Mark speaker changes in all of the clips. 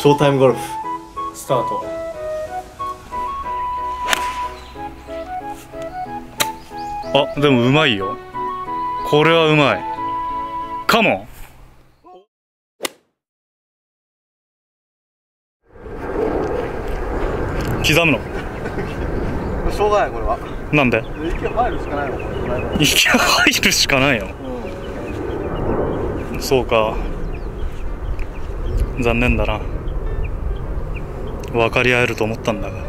Speaker 1: ショータイムゴルフスタート。
Speaker 2: あでもうまいよ。これはうまい。カモン刻むの？
Speaker 1: しょうがないこれは。
Speaker 2: なんで？
Speaker 1: 息入るしかないの
Speaker 2: 息入るしかないの？そうか。残念だな分かり合えると思ったんだが。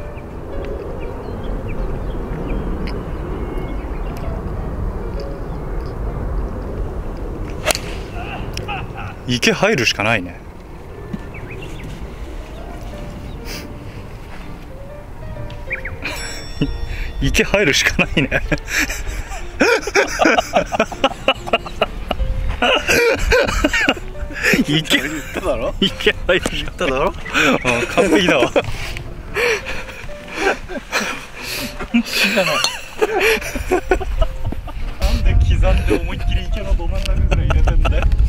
Speaker 2: 池入るしかないね。池入るしかないね。池
Speaker 1: 言っただろ？
Speaker 2: 池入るしか
Speaker 1: 言っただろ？
Speaker 2: うん完璧だわ。なんで刻んで思いっきり池のど真ん中ぐらい入れてんだよ。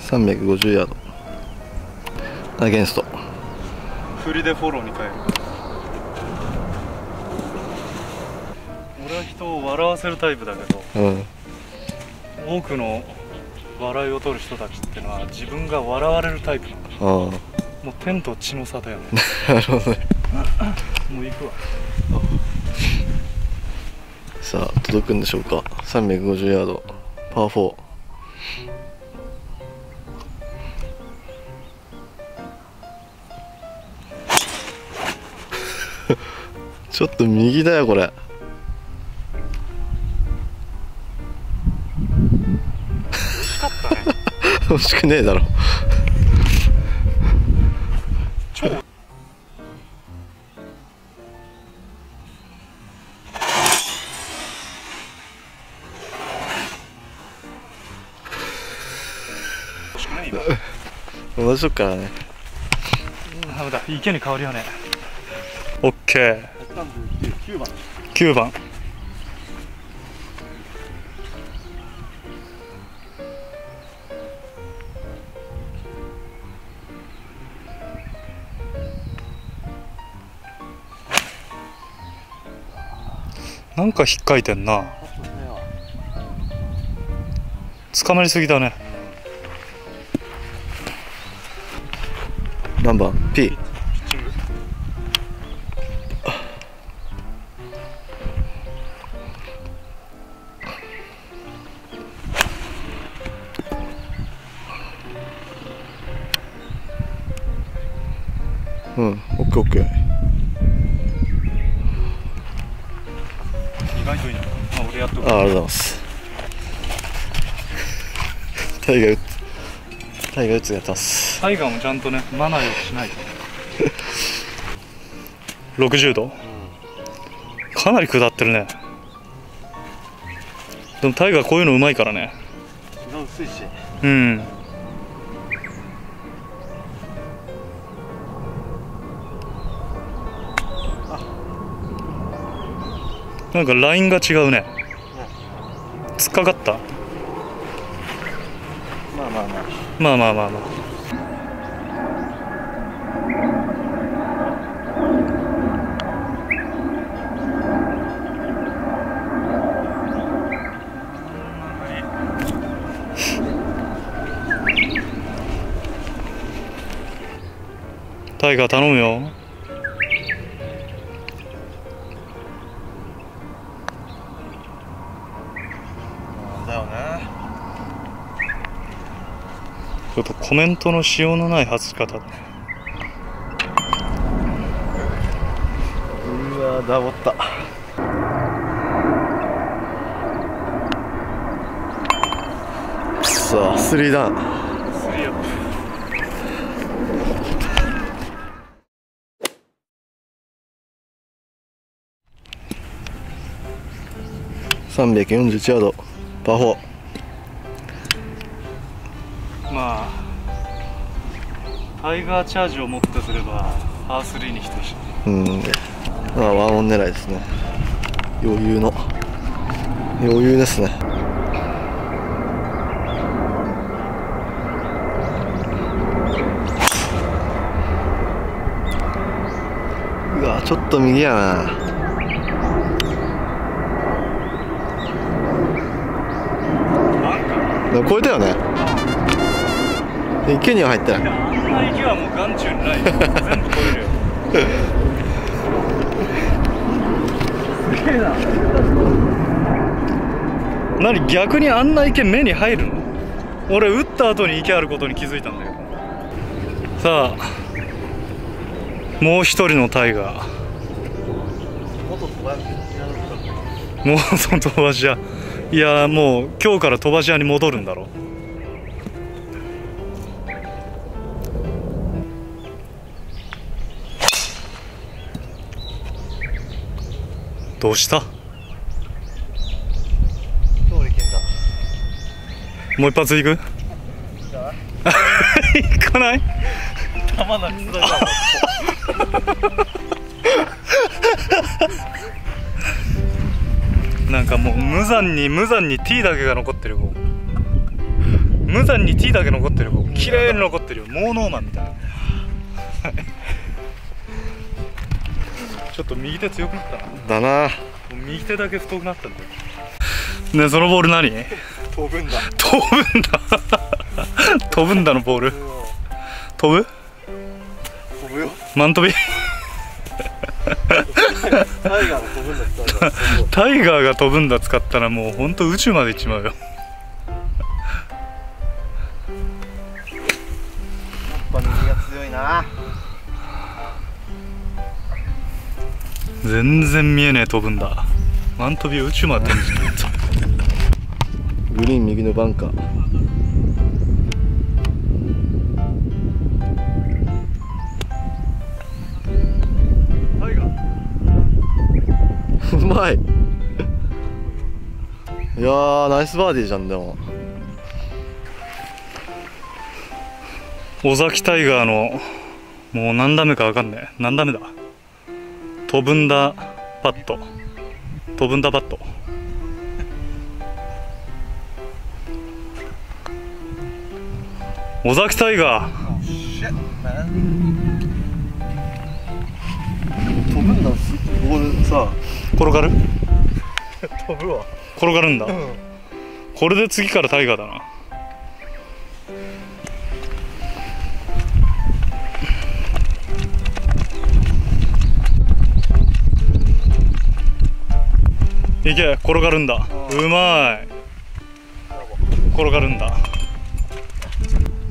Speaker 1: 350ヤード。アゲンスト
Speaker 2: 振りでフォローに変える。俺は人を笑わせるタイプだけど
Speaker 1: うん。
Speaker 2: 多くの笑いを取る人たちってのは自分が笑われるタイプなの
Speaker 1: あ
Speaker 2: もう天と地の差だよね。
Speaker 1: あ なるほどね。
Speaker 2: もう行くわ。
Speaker 1: さあ届くんでしょうか。350ヤードパー4ちょっと右だよこれ。
Speaker 2: 惜し
Speaker 1: くねえだろ。
Speaker 2: 惜し
Speaker 1: とこからね。
Speaker 2: ダメだ。池に変わるよね。オッケー
Speaker 1: 9番。
Speaker 2: 9番なんか引っかいてんな。捕まりすぎだね。
Speaker 1: 何番 ?P
Speaker 2: いまあ、俺やっとく
Speaker 1: あありがとうございます。タイガー打つタイガー打つがやっす。
Speaker 2: タイガーもちゃんとねマナーよくしないと。60度、かなり下ってるね。でもタイガーこういうのうまいからね。
Speaker 1: 色薄いし。
Speaker 2: うんなんかラインが違うね。突っかかった？
Speaker 1: まあまあまあ。
Speaker 2: まあまあまあまあ。タイガー頼むよコメントのしようのない外し方。
Speaker 1: うわダボった。さあスリーダウン。
Speaker 2: スリーアップ。
Speaker 1: 341ヤード。パー。4
Speaker 2: まあタイガーチャージをもってすればパー3に等しい。
Speaker 1: うん。まあワンオン狙いですね。余裕の。余裕ですね。うわちょっと右やな。超えたよね池には入ってない。
Speaker 2: あんな池はもう眼中にない全部超えるよすげえな何逆にあんな池目に入るの？俺打った後に池あることに気づいたんだけどさあもう一人のタイガー。もうその飛ばし屋。いやもう今日から飛ばし屋に戻るんだろ。うどうした？もう一発いく？行かない？
Speaker 1: 玉なくすだ
Speaker 2: なんかもう無残に無残に T だけが残ってる無残に T だけ残ってる綺麗に残ってるよ。モーノーマンみたいなちょっと右手強くなったな。も
Speaker 1: だな。
Speaker 2: う右手だけ太くなったんだよ。ねえそのボール何？
Speaker 1: 飛ぶんだ。
Speaker 2: 飛ぶんだ。飛ぶんだのボール。飛ぶ？
Speaker 1: 飛ぶよ。
Speaker 2: マン飛び？
Speaker 1: タイガーが飛ぶんだって言ったら
Speaker 2: タイガーが飛ぶんだ使ったらもうほんと宇宙まで行っちまうよ。
Speaker 1: やっぱ右が強いな
Speaker 2: 全然見えねえ飛ぶんだ。マン飛び宇宙まで
Speaker 1: グリーン右のバンカー。うまい。いやーナイスバーディーじゃんでも。
Speaker 2: 尾崎タイガーのもう何ダメか分かんねえ。何ダメだ？飛ぶんだパット。飛ぶんだパット。尾崎タイガー。
Speaker 1: 飛ぶんだ。ここでさ。
Speaker 2: 転がる？
Speaker 1: 飛ぶわ。
Speaker 2: 転がるんだ、これで次からタイガーだないけ転がるんだうまい転がるんだ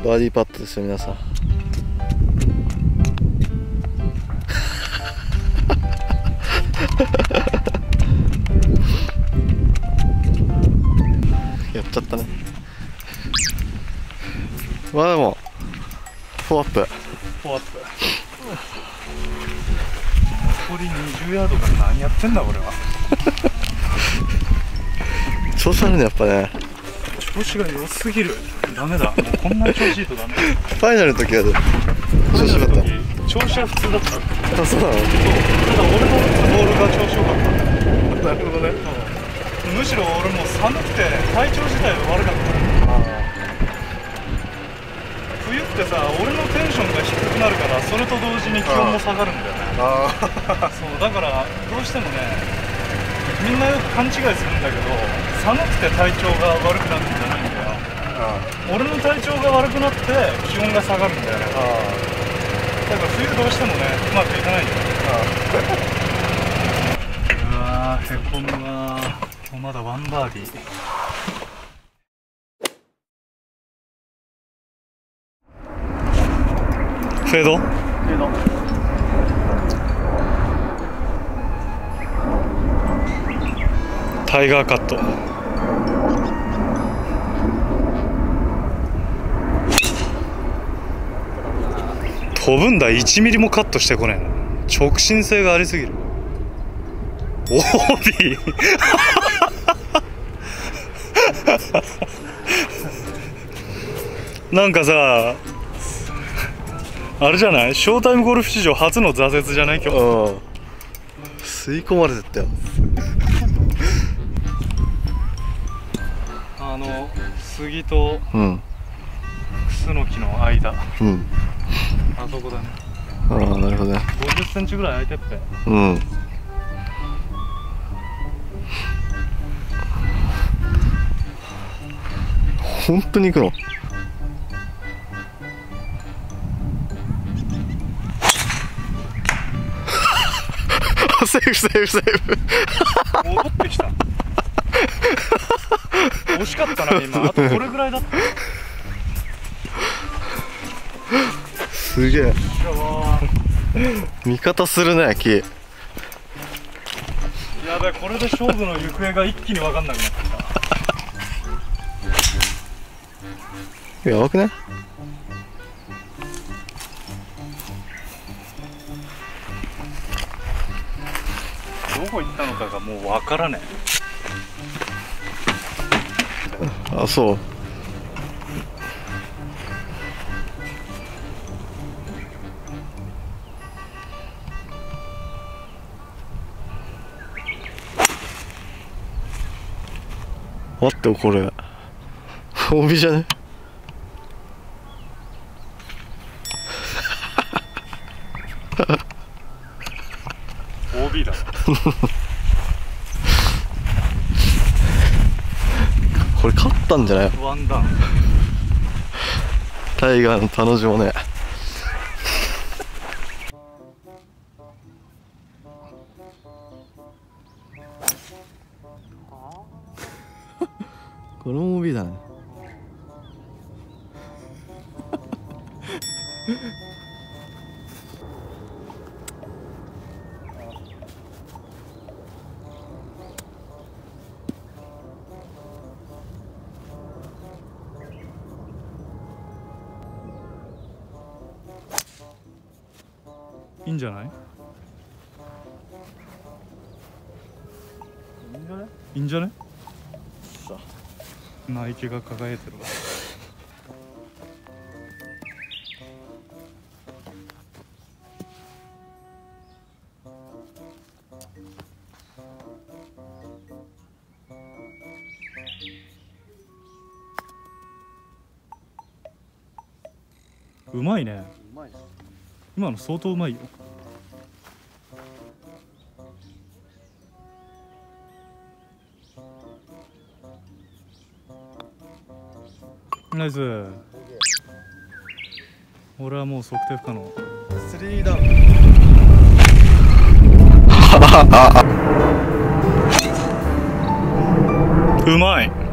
Speaker 1: バーディーパットですよ皆さん。やっちゃったね。まあでも4アップ。
Speaker 2: フォアップ。残り20ヤードから何やってんだ俺は
Speaker 1: 調子悪いねやっぱね。
Speaker 2: 調子が良すぎる。ダメだ。こんな調子いいとダメ
Speaker 1: ファイナルの時は調子よかった？
Speaker 2: 調子は普通だった。
Speaker 1: あそうなの？
Speaker 2: ただ俺のボールが調子良かった。
Speaker 1: なるほどね。
Speaker 2: むしろ俺もう寒くて体調自体が悪かった。冬ってさ俺のテンションが低くなるからそれと同時に気温も下がるんだよね。
Speaker 1: あ
Speaker 2: そうだからどうしてもねみんなよく勘違いするんだけど寒くて体調が悪くなるんじゃないんだよ。
Speaker 1: あ
Speaker 2: 俺の体調が悪くなって気温が下がるんだよね。だから冬どうしてもねうまくいかないんだよ。うわーへこむわー。今日まだワンバーディー。フェード？
Speaker 1: けど
Speaker 2: タイガーカット。飛ぶんだ。1ミリもカットしてこねえ直進性がありすぎる。OB なんかさあれじゃない？ショータイムゴルフ史上初の挫折じゃない？今日。
Speaker 1: 吸い込まれてったよ。
Speaker 2: 杉と
Speaker 1: うん。
Speaker 2: クスノキの間。
Speaker 1: うん。
Speaker 2: あそこだね。
Speaker 1: ああなるほどね。
Speaker 2: 50センチぐらい空いてっぺ。
Speaker 1: うん。本当に行くの？セーフセーフセーフ。
Speaker 2: 戻ってきた惜しかったな今。あとこれぐらいだった。
Speaker 1: すげえ。味方するね木。
Speaker 2: やべこれで勝負の行方が一気に分かんなくなってきた。
Speaker 1: やばくね？
Speaker 2: どこ行ったのかがもう分からね
Speaker 1: あそう。待ってこれ。帯じゃね？
Speaker 2: OB だ
Speaker 1: これ勝ったんじゃない？
Speaker 2: ワンダウン
Speaker 1: タイガーの田之島ね これも OB だね
Speaker 2: いいんじゃない？
Speaker 1: いいんじゃ
Speaker 2: ね？
Speaker 1: さ
Speaker 2: ナイキが輝いてるわ。うまいね今の相当うまい。よナイス。俺はもう測定不可能。
Speaker 1: スリーダウン
Speaker 2: うまい